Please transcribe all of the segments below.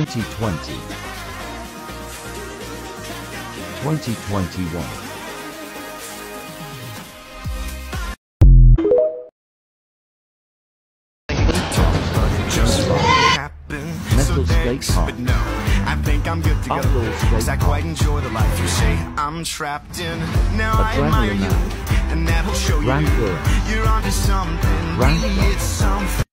2020 2021 Metal State Park. But no, I think I'm good to go. Cause I quite enjoy the life you say I'm trapped in. Now I admire you, and that'll show you. You're onto something. Really, it's something.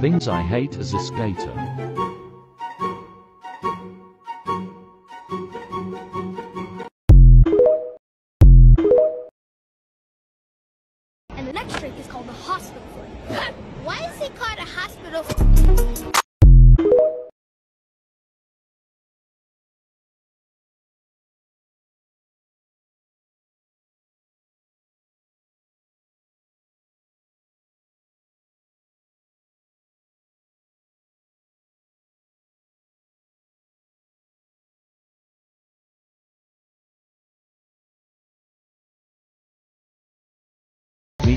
Things I hate as a skater.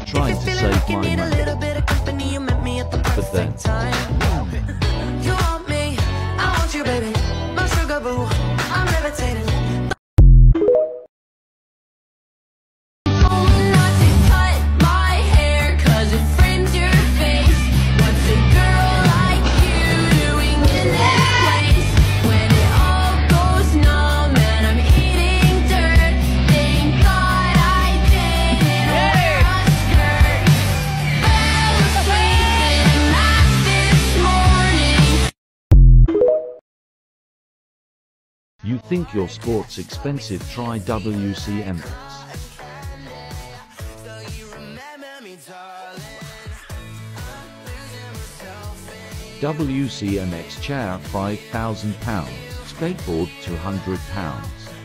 Trying to save my need a money. little bit of company. You met me at the But then- time. You want me, I want you, baby. My sugar boo, I'm levitating. You think your sport's expensive? Try WCMX. WCMX chair £5,000, skateboard £200.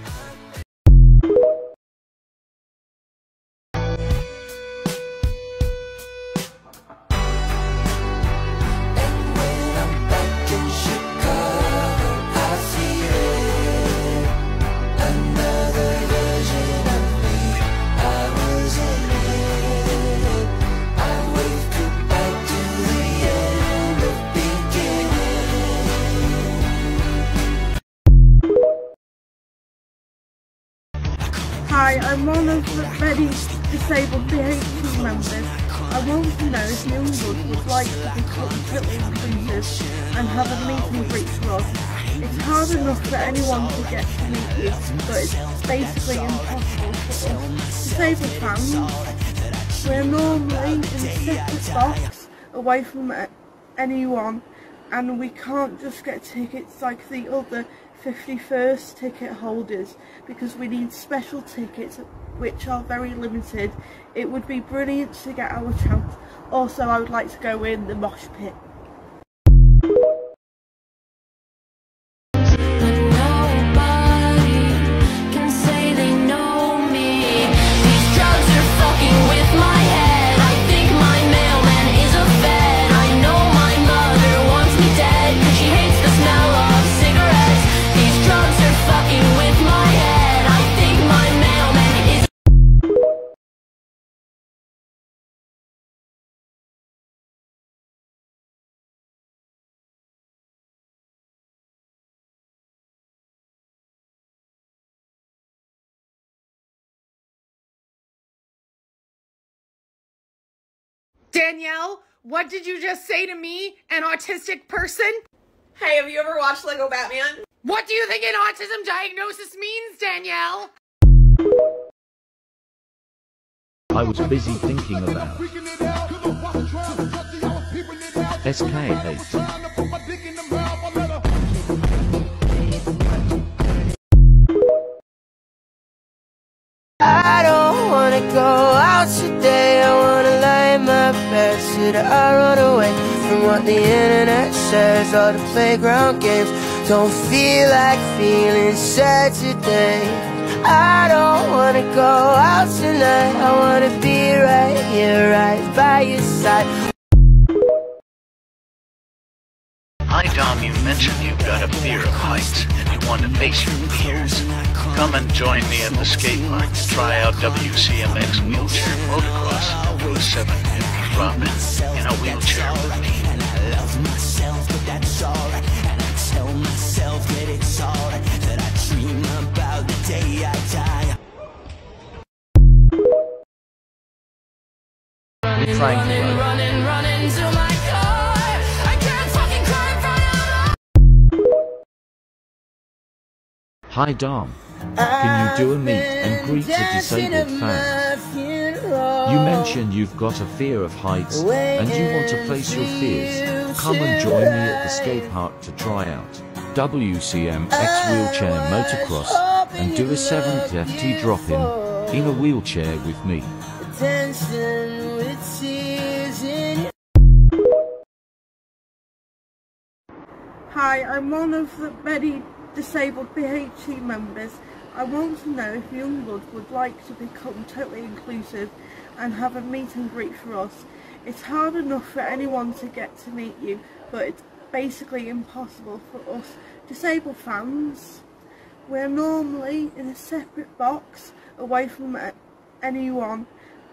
I'm one of the many disabled BHC members. I want to know if Yungblud would like to be completely inclusive and have a meet and greet club. It's hard enough for anyone to get to meet you, but it's basically impossible for us disabled fans. We're normally in separate box away from anyone and we can't just get tickets like the other 51st ticket holders because we need special tickets which are very limited. It would be brilliant to get our chance. Also, I would like to go in the mosh pit. Danielle, what did you just say to me, an autistic person? Hey, have you ever watched Lego Batman? What do you think an autism diagnosis means, Danielle? I was busy thinking about SK8. to I run away from what the internet says? All the playground games Don't feel like feeling sad today. I don't wanna go out tonight. I wanna be right here, right by your side. Hi Dom, you mentioned you've got a fear of heights and you want to face your fears. Come and join me at the skate park. Try out WCMX Wheelchair Motocross on April 7th in a wheelchair. And I love myself, but that's. And I tell myself that it's that I dream about the day I die. Running, running, running, running to my Hi Dom, can you do a meet and greet to disabled fans? You mentioned you've got a fear of heights and you want to face your fears. Come and join me at the skate park to try out WCMX wheelchair motocross and do a 7th FT drop in in a wheelchair with me. Attention with tears in Hi, I'm one of the many disabled BHC members. I want to know if Yungblud would like to become totally inclusive and have a meet and greet for us. It's hard enough for anyone to get to meet you, but it's basically impossible for us disabled fans. We're normally in a separate box away from anyone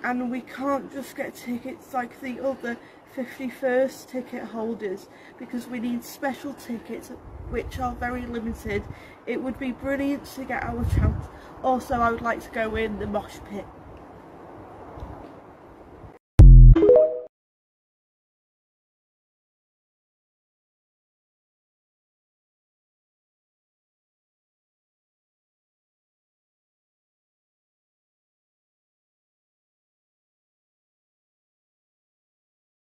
and we can't just get tickets like the other 51st ticket holders because we need special tickets which are very limited. It would be brilliant to get our chance. Also I would like to go in the mosh pit.